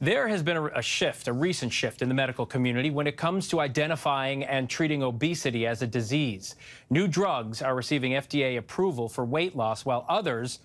There has been a, a, shift, a recent shift in the medical community when it comes to identifying and treating obesity as a disease. New drugs are receiving FDA approval for weight loss, while others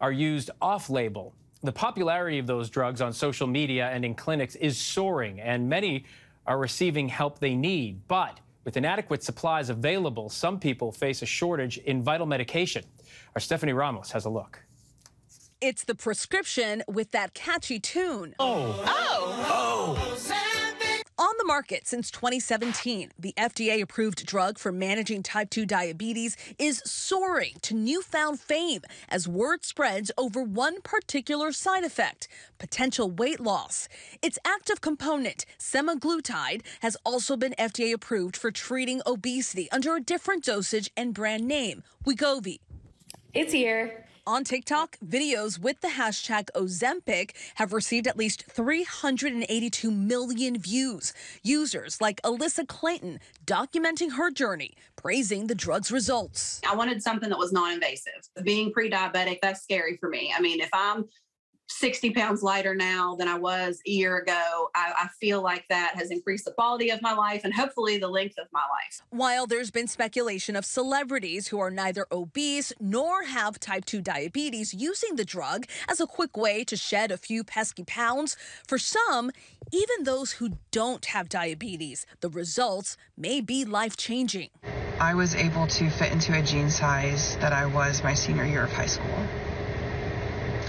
are used off label. The popularity of those drugs on social media and in clinics is soaring, and many are receiving help they need. But with inadequate supplies available, some people face a shortage in vital medication. Our Stephanie Ramos has a look. It's the prescription with that catchy tune. Oh. Oh. Oh. On the market since 2017, the FDA approved drug for managing type 2 diabetes is soaring to newfound fame as word spreads over one particular side effect potential weight loss. Its active component, semaglutide, has also been FDA approved for treating obesity under a different dosage and brand name, Wegovy. It's here. On TikTok, videos with the hashtag Ozempic have received at least 382 million views. Users like Alyssa Clayton documenting her journey, praising the drug's results. I wanted something that was non invasive. Being pre diabetic, that's scary for me. I mean, if I'm 60 pounds lighter now than I was a year ago. I, I, feel like that has increased the quality of my life and hopefully the length of my life. While there's been speculation of celebrities who are neither obese nor have type 2 diabetes using the drug as a quick way to shed a few pesky pounds, for some, even those who don't have diabetes, the results may be life changing. I was able to fit into a jean size that I was my senior year of high school.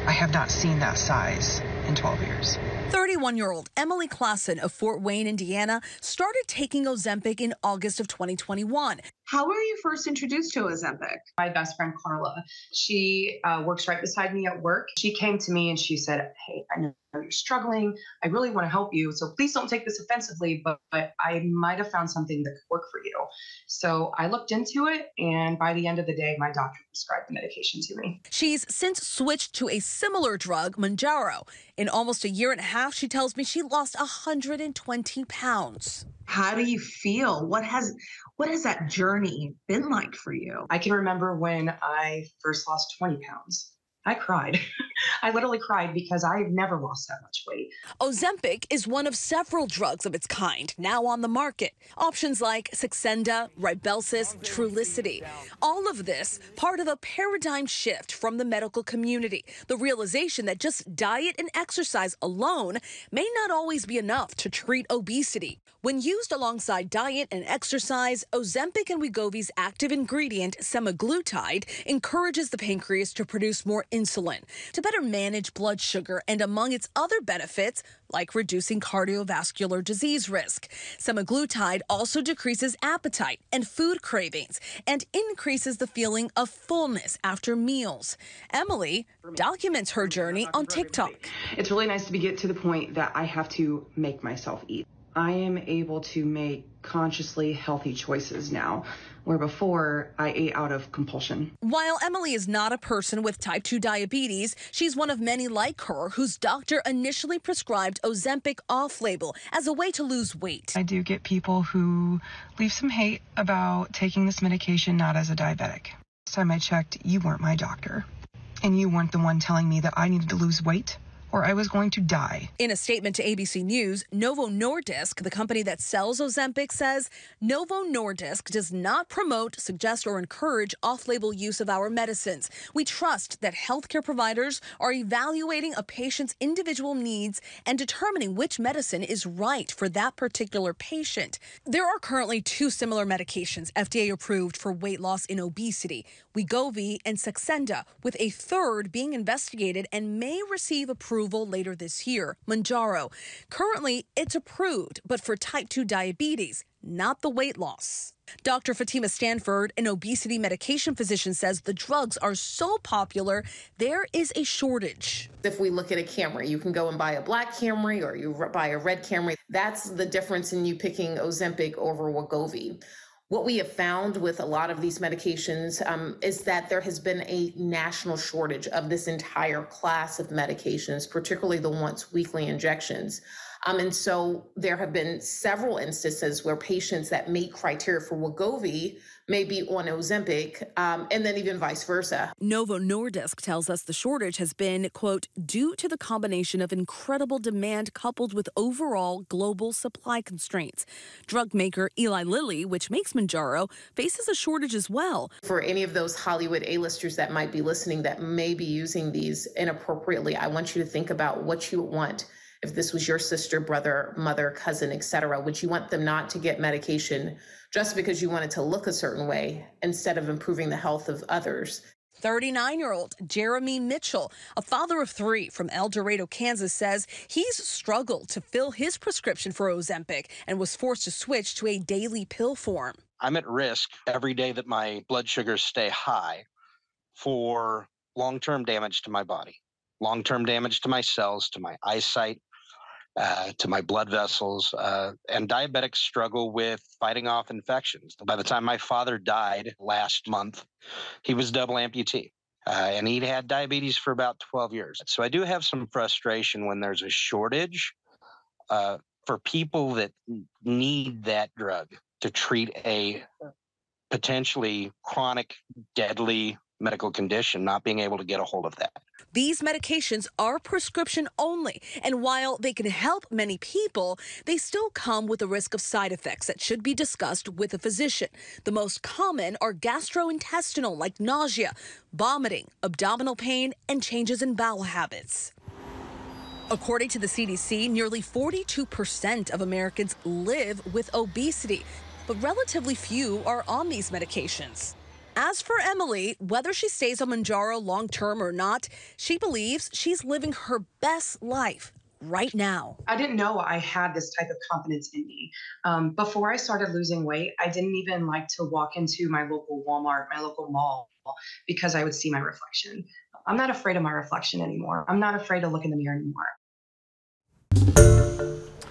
I have not seen that size in 12 years. 31 year old Emily Klassen of Fort Wayne, Indiana, started taking Ozempic in August of 2021. How were you first introduced to Ozempic? My best friend Carla, she uh, works right beside me at work. She came to me and she said, Hey, I know you're struggling. I really want to help you. So please don't take this offensively, but, but I might have found something that could work for you. So I looked into it, and by the end of the day, my doctor prescribed the medication to me. She's since switched to a similar drug, Mounjaro. In almost a year and a half, she tells me she lost 120 pounds. How do you feel? What has what has that journey been like for you? I can remember when I first lost 20 pounds. I cried. I literally cried because I've never lost that much weight. Ozempic is one of several drugs of its kind now on the market. Options like Saxenda, Rybelsus, Trulicity. All of this part of a paradigm shift from the medical community. The realization that just diet and exercise alone may not always be enough to treat obesity. When used alongside diet and exercise, Ozempic and Wegovy's active ingredient, semaglutide, encourages the pancreas to produce more insulin to better manage blood sugar and among its other benefits, like reducing cardiovascular disease risk. Semaglutide also decreases appetite and food cravings and increases the feeling of fullness after meals. Emily documents her journey on TikTok. It's really nice to be get to the point that I have to make myself eat. I am able to make consciously healthy choices now, where before I ate out of compulsion. While Emily is not a person with type 2 diabetes, she's one of many like her whose doctor initially prescribed Ozempic off label as a way to lose weight. I do get people who leave some hate about taking this medication not as a diabetic. Last time I checked, you weren't my doctor. And you weren't the one telling me that I needed to lose weight or I was going to die. In a statement to ABC News, Novo Nordisk, the company that sells Ozempic, says Novo Nordisk does not promote, suggest, or encourage off label use of our medicines. We trust that healthcare providers are evaluating a patient's individual needs and determining which medicine is right for that particular patient. There are currently two similar medications FDA approved for weight loss in obesity Wegovy and Saxenda, with a third being investigated and may receive approval approval later this year, Mounjaro. Currently, it's approved, but for type 2 diabetes, not the weight loss. Dr. Fatima Stanford, an obesity medication physician, says the drugs are so popular, there is a shortage. If we look at a Camry, you can go and buy a black Camry or you buy a red Camry. That's the difference in you picking Ozempic over Wegovy. What we have found with a lot of these medications um, is that there has been a national shortage of this entire class of medications, particularly the once weekly injections. Um, and so there have been several instances where patients that meet criteria for Wegovy may be on Ozempic, um, and then even vice versa. Novo Nordisk tells us the shortage has been, quote, due to the combination of incredible demand coupled with overall global supply constraints. Drug maker Eli Lilly, which makes Mounjaro, faces a shortage as well. For any of those Hollywood A-listers that might be listening that may be using these inappropriately, I want you to think about what you want if this was your sister, brother, mother, cousin, etc., would you want them not to get medication just because you want it to look a certain way instead of improving the health of others? 39 year old Jeremy Mitchell, a father of three from El Dorado, Kansas, says he's struggled to fill his prescription for Ozempic and was forced to switch to a daily pill form. I'm at risk every day that my blood sugars stay high for long term damage to my body, long term damage to my cells, to my eyesight, uh, to my blood vessels. Uh, and diabetics struggle with fighting off infections. By the time my father died last month, he was double amputee. Uh, and he'd had diabetes for about 12 years. So I do have some frustration when there's a shortage uh, for people that need that drug to treat a potentially chronic, deadly medical condition, not being able to get a hold of that. These medications are prescription only, and while they can help many people, they still come with a risk of side effects that should be discussed with a physician. The most common are gastrointestinal, like nausea, vomiting, abdominal pain, and changes in bowel habits. According to the CDC, nearly 42% of Americans live with obesity, but relatively few are on these medications. As for Emily, whether she stays on Mounjaro long term or not, she believes she's living her best life right now. I didn't know I had this type of confidence in me. Um, before I started losing weight, I didn't even like to walk into my local Walmart, my local mall, because I would see my reflection. I'm not afraid of my reflection anymore. I'm not afraid to look in the mirror anymore.